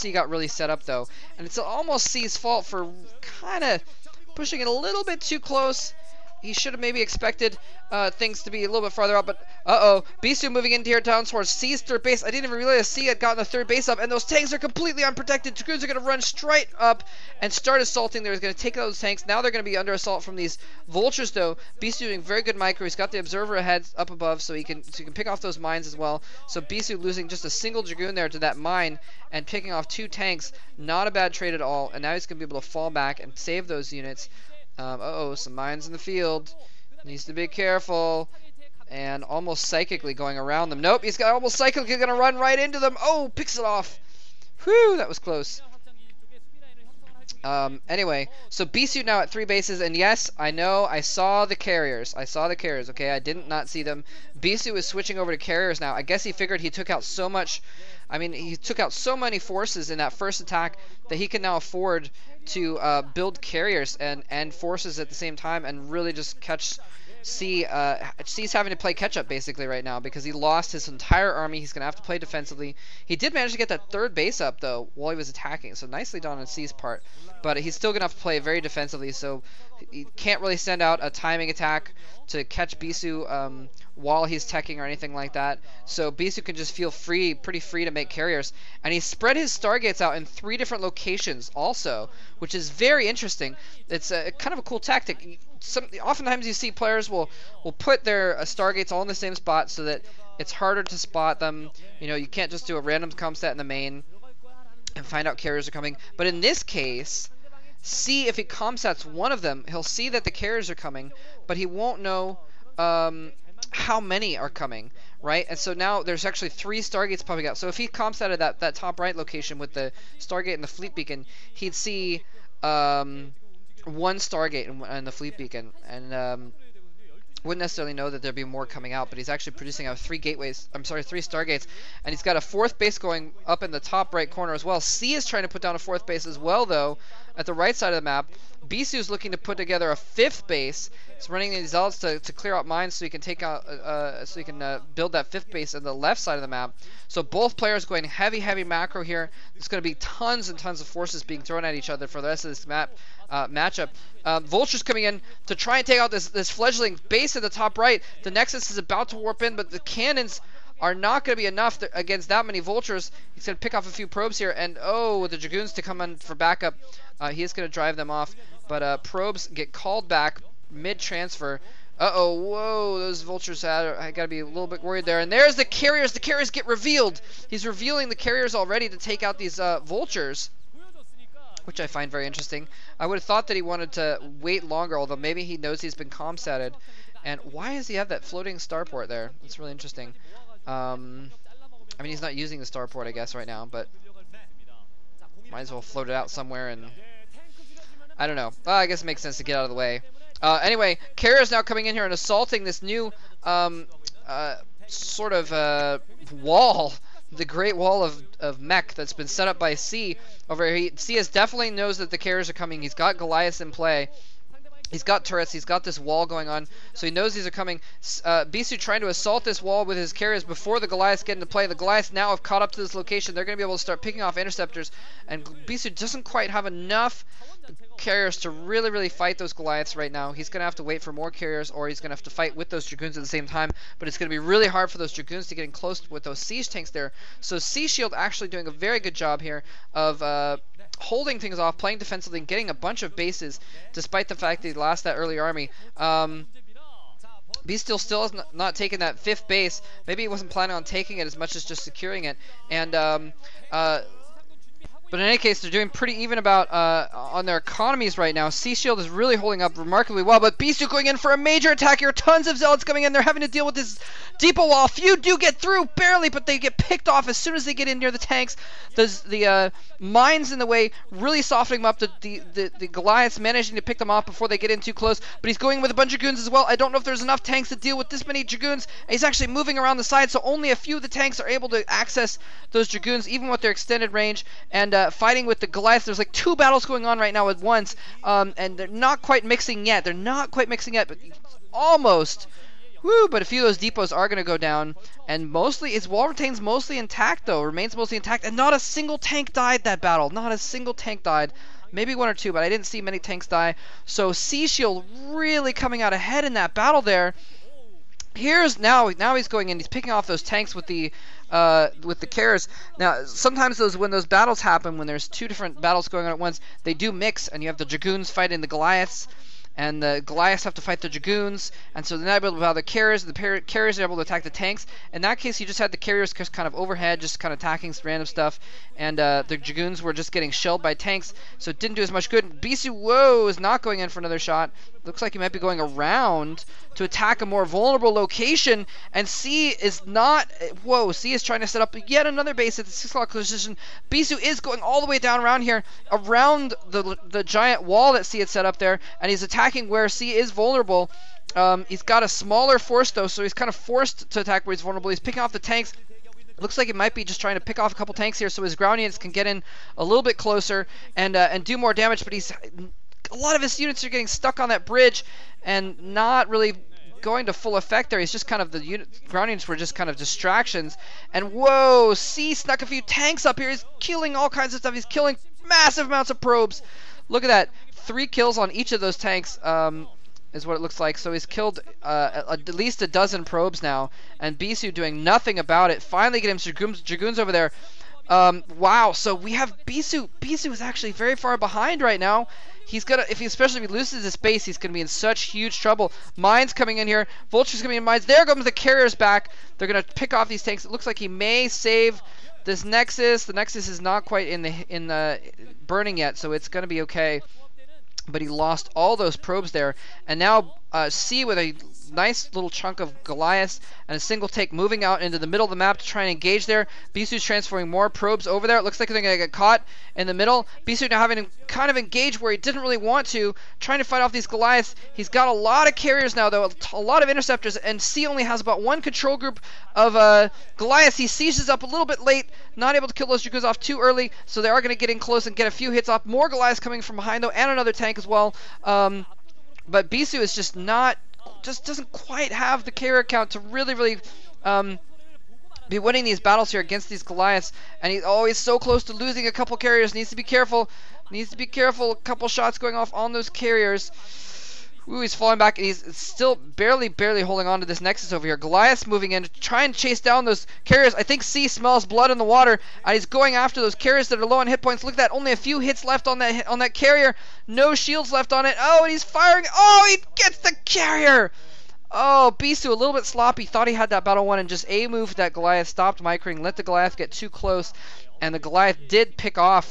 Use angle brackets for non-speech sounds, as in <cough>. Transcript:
Sea got really set up though, and it's almost Sea's fault for kind of pushing it a little bit too close he should have maybe expected uh, things to be a little bit farther out, but uh-oh. Bisu moving into here down towards Sea's third base. I didn't even realize Sea had gotten the third base up, and those tanks are completely unprotected. Dragoons are going to run straight up and start assaulting. They're going to take out those tanks. Now they're going to be under assault from these vultures, though. Bisu doing very good micro. He's got the observer ahead up above, so he can so he can pick off those mines as well. So Bisu losing just a single Dragoon there to that mine and picking off two tanks. Not a bad trade at all, and now he's going to be able to fall back and save those units. Um, uh oh, some mines in the field. Needs to be careful. And almost psychically going around them. Nope, he's got almost psychically going to run right into them. Oh, picks it off. Whew, that was close. Um, anyway, so Bisu now at three bases, and yes, I know, I saw the carriers. I saw the carriers, okay? I didn't not see them. Bisu is switching over to carriers now. I guess he figured he took out so much, I mean, he took out so many forces in that first attack that he can now afford to uh, build carriers and, and forces at the same time and really just catch Sea. Uh, Sea's having to play catch up basically right now because he lost his entire army. He's going to have to play defensively. He did manage to get that third base up though while he was attacking, so nicely done on Sea's part. But he's still going to have to play very defensively, so he can't really send out a timing attack to catch Bisu um, while he's teching or anything like that. So Bisu can just feel free, pretty free to make carriers. And he spread his Stargates out in three different locations also, which is very interesting. It's a kind of a cool tactic. Some, oftentimes you see players will, will put their uh, Stargates all in the same spot so that it's harder to spot them. You know, you can't just do a random comstat in the main and find out carriers are coming. But in this case, see if he comstats one of them, he'll see that the carriers are coming, but he won't know um, how many are coming, right? And so now there's actually three Stargates popping out. So if he of that, that top right location with the Stargate and the Fleet Beacon, he'd see um, one Stargate and, the Fleet Beacon. And um, wouldn't necessarily know that there'd be more coming out, but he's actually producing out three gateways. I'm sorry, three stargates, and he's got a fourth base going up in the top right corner as well. C is trying to put down a fourth base as well, though, at the right side of the map. Bisu is looking to put together a fifth base. He's running these zealots to, to clear out mines so he can take out, uh, uh, so he can uh, build that fifth base on the left side of the map. So both players going heavy, heavy macro here. There's going to be tons and tons of forces being thrown at each other for the rest of this map uh, matchup. Um, Vulture's coming in to try and take out this, this fledgling base at the top right. The Nexus is about to warp in, but the cannons are not going to be enough against that many Vultures. He's going to pick off a few probes here, and oh, with the Dragoons to come in for backup. Uh, he is going to drive them off, but uh, probes get called back mid-transfer. Uh-oh, whoa, those vultures, I gotta be a little bit worried there. And there's the carriers, the carriers get revealed. He's revealing the carriers already to take out these uh, vultures which I find very interesting. I would have thought that he wanted to wait longer, although maybe he knows he's been comstatted. And why does he have that floating starport there? It's really interesting. Um, I mean, he's not using the starport, I guess, right now, but might as well float it out somewhere and... I don't know. Well, I guess it makes sense to get out of the way. Uh, anyway, is now coming in here and assaulting this new um, uh, sort of uh, wall <laughs> the Great Wall of, of Mech that's been set up by Sea over here. He, has definitely knows that the carriers are coming. He's got Goliath in play. He's got turrets. He's got this wall going on, so he knows these are coming. Uh, Bisu trying to assault this wall with his carriers before the Goliaths get into play. The Goliaths now have caught up to this location. They're going to be able to start picking off interceptors, and Bisu doesn't quite have enough carriers to really, really fight those Goliaths right now. He's going to have to wait for more carriers, or he's going to have to fight with those Dragoons at the same time. But it's going to be really hard for those Dragoons to get in close with those siege tanks there. So Sea Shield actually doing a very good job here of uh, holding things off, playing defensively, and getting a bunch of bases, despite the fact that he lost that early army. Um, still still has not taken that fifth base. Maybe he wasn't planning on taking it as much as just securing it. And um, uh, but in any case, they're doing pretty even about uh, on their economies right now. Sea Shield is really holding up remarkably well, but Bisu going in for a major attack here. Tons of Zealots coming in. They're having to deal with this depot wall. Few do get through, barely, but they get picked off as soon as they get in near the tanks. The, the uh, mines in the way really softening them up. The, the, the, the Goliaths managing to pick them off before they get in too close, but he's going with a bunch of Dragoons as well. I don't know if there's enough tanks to deal with this many Dragoons. He's actually moving around the side, so only a few of the tanks are able to access those Dragoons, even with their extended range, and uh, fighting with the Goliath. There's like two battles going on right now at once, um, and they're not quite mixing yet. They're not quite mixing yet, but almost, Woo, but a few of those depots are going to go down, and mostly, its wall retains mostly intact, though, remains mostly intact, and not a single tank died that battle. Not a single tank died. Maybe one or two, but I didn't see many tanks die. So Sea Shield really coming out ahead in that battle there. Here's now, now he's going in, he's picking off those tanks with the uh, with the carriers. Now, sometimes those when those battles happen, when there's two different battles going on at once, they do mix, and you have the Dragoons fighting the Goliaths, and the Goliaths have to fight the Dragoons, and so they're not able to the carriers. The carriers are able to attack the tanks. In that case, you just had the carriers just kind of overhead, just kind of attacking random stuff, and uh, the Dragoons were just getting shelled by tanks, so it didn't do as much good. Bisu, whoa, is not going in for another shot. Looks like he might be going around to attack a more vulnerable location, and Sea is not. Whoa, Sea is trying to set up yet another base at the six o'clock position. Bisu is going all the way down around here, around the the giant wall that Sea had set up there, and he's attacking where Sea is vulnerable. Um, he's got a smaller force though, so he's kind of forced to attack where he's vulnerable. He's picking off the tanks. Looks like it might be just trying to pick off a couple tanks here, so his ground units can get in a little bit closer and uh, and do more damage. But he's a lot of his units are getting stuck on that bridge and not really going to full effect there. He's just kind of the unit, ground units were just kind of distractions. And whoa, Sea snuck a few tanks up here. He's killing all kinds of stuff. He's killing massive amounts of probes. Look at that, three kills on each of those tanks. Um, is what it looks like. So he's killed uh, at least a dozen probes now, and Bisu doing nothing about it. Finally, get him Dragoons, Dragoons over there. Um, wow, so we have Bisu. Bisu is actually very far behind right now. He's gonna, if he especially if he loses his base, he's gonna be in such huge trouble. Mines coming in here. Vulture's coming in mines. There comes the carriers back. They're gonna pick off these tanks. It looks like he may save this Nexus. The Nexus is not quite in the in the burning yet, so it's gonna be okay. But he lost all those probes there, and now uh, Sea with a nice little chunk of Goliath and a single take moving out into the middle of the map to try and engage there. Bisu's transferring more probes over there. It looks like they're going to get caught in the middle. Bisu now having to kind of engage where he didn't really want to, trying to fight off these Goliaths. He's got a lot of carriers now, though, a lot of interceptors, and Sea only has about one control group of uh, Goliaths. He seizes up a little bit late, not able to kill those Dragoons off too early, so they are going to get in close and get a few hits off. More Goliaths coming from behind, though, and another tank as well. Um, but Bisu is just not just doesn't quite have the carrier count to really, really um, be winning these battles here against these Goliaths. And he's always so close to losing a couple carriers. Needs to be careful. Needs to be careful. A couple shots going off on those carriers. Ooh, he's falling back, and he's still barely, barely holding on to this Nexus over here. Goliath's moving in to try and chase down those carriers. I think Sea smells blood in the water, and he's going after those carriers that are low on hit points. Look at that, only a few hits left on that on that carrier. No shields left on it. Oh, and he's firing. Oh, he gets the carrier. Oh, Bisu a little bit sloppy. Thought he had that battle won and just A moved that Goliath, stopped microing, let the Goliath get too close, and the Goliath did pick off